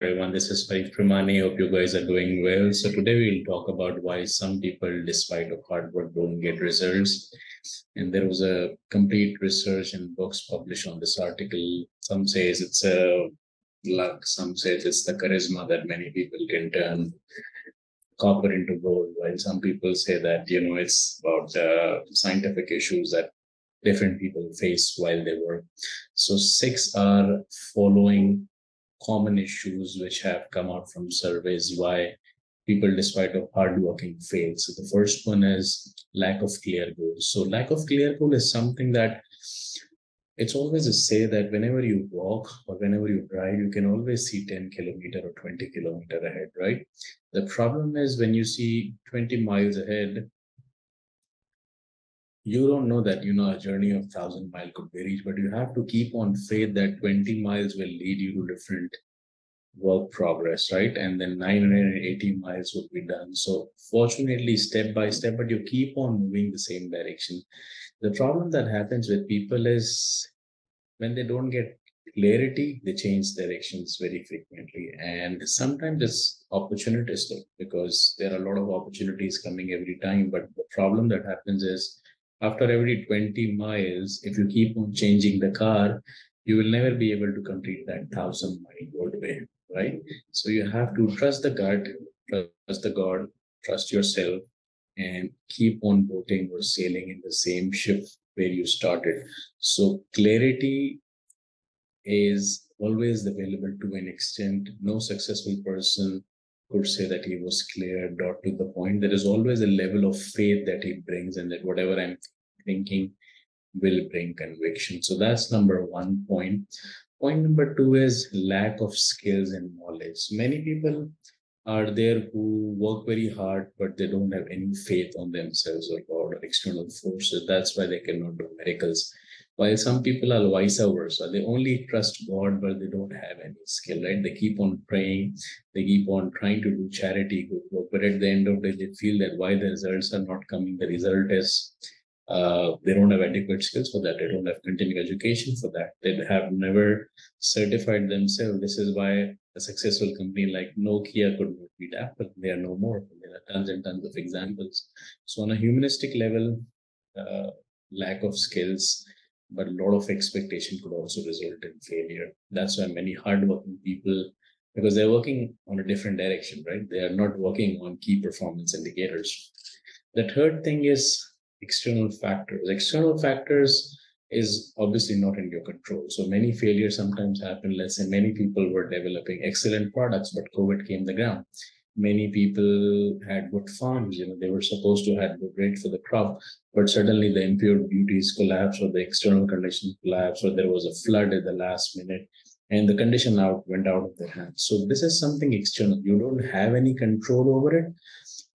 everyone. This is Farid Premani. Hope you guys are doing well. So today we'll talk about why some people, despite of hard work, don't get results. And there was a complete research and books published on this article. Some says it's a luck. Some says it's the charisma that many people can turn copper into gold. While some people say that you know it's about uh, scientific issues that different people face while they work. So six are following common issues which have come out from surveys why people despite of hard working fail. So the first one is lack of clear goals. So lack of clear goal is something that it's always a say that whenever you walk or whenever you drive you can always see 10 kilometer or 20 kilometer ahead right? The problem is when you see 20 miles ahead you don't know that you know a journey of thousand mile could be reached, but you have to keep on faith that 20 miles will lead you to different work progress, right? And then 980 miles would be done. So fortunately, step by step, but you keep on moving the same direction. The problem that happens with people is when they don't get clarity, they change directions very frequently. And sometimes it's opportunistic because there are a lot of opportunities coming every time. But the problem that happens is after every 20 miles, if you keep on changing the car, you will never be able to complete that thousand mile road way, right? So you have to trust the gut, trust the God, trust yourself, and keep on boating or sailing in the same ship where you started. So clarity is always available to an extent. No successful person could say that he was clear, dot to the point. There is always a level of faith that he brings, and that whatever I'm thinking will bring conviction. So that's number one point. Point number two is lack of skills and knowledge. Many people are there who work very hard, but they don't have any faith on themselves or God or external forces. That's why they cannot do miracles. While some people are vice versa, they only trust God, but they don't have any skill, right? They keep on praying, they keep on trying to do charity, good work, but at the end of the day, they feel that why the results are not coming. The result is uh, they don't have adequate skills for that. They don't have continuing education for that. They have never certified themselves. This is why a successful company like Nokia could not be beat Apple. There are no more. There are tons and tons of examples. So on a humanistic level, uh, lack of skills but a lot of expectation could also result in failure. That's why many hardworking people, because they're working on a different direction, right? They are not working on key performance indicators. The third thing is external factors. External factors is obviously not in your control. So many failures sometimes happen. Let's say many people were developing excellent products, but COVID came the ground many people had good farms, you know, they were supposed to have good rate for the crop, but suddenly the impure duties collapsed or the external conditions collapsed or there was a flood at the last minute and the condition out went out of their hands. So this is something external. You don't have any control over it.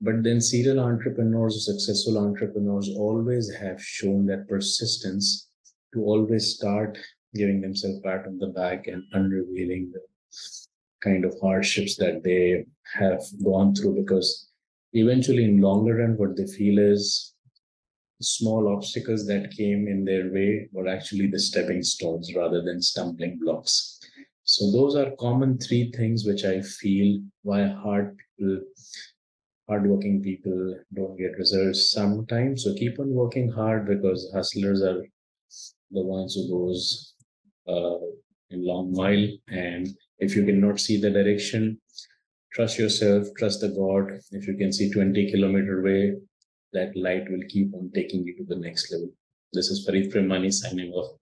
But then serial entrepreneurs successful entrepreneurs always have shown that persistence to always start giving themselves pat on the back and unrevealing the kind of hardships that they have gone through because eventually in longer run what they feel is small obstacles that came in their way were actually the stepping stones rather than stumbling blocks. So those are common three things which i feel why hard people hardworking people don't get results sometimes. So keep on working hard because hustlers are the ones who goes uh, in long while. and if you cannot see the direction, trust yourself, trust the God. If you can see 20 kilometer way, that light will keep on taking you to the next level. This is Farid Premani signing off.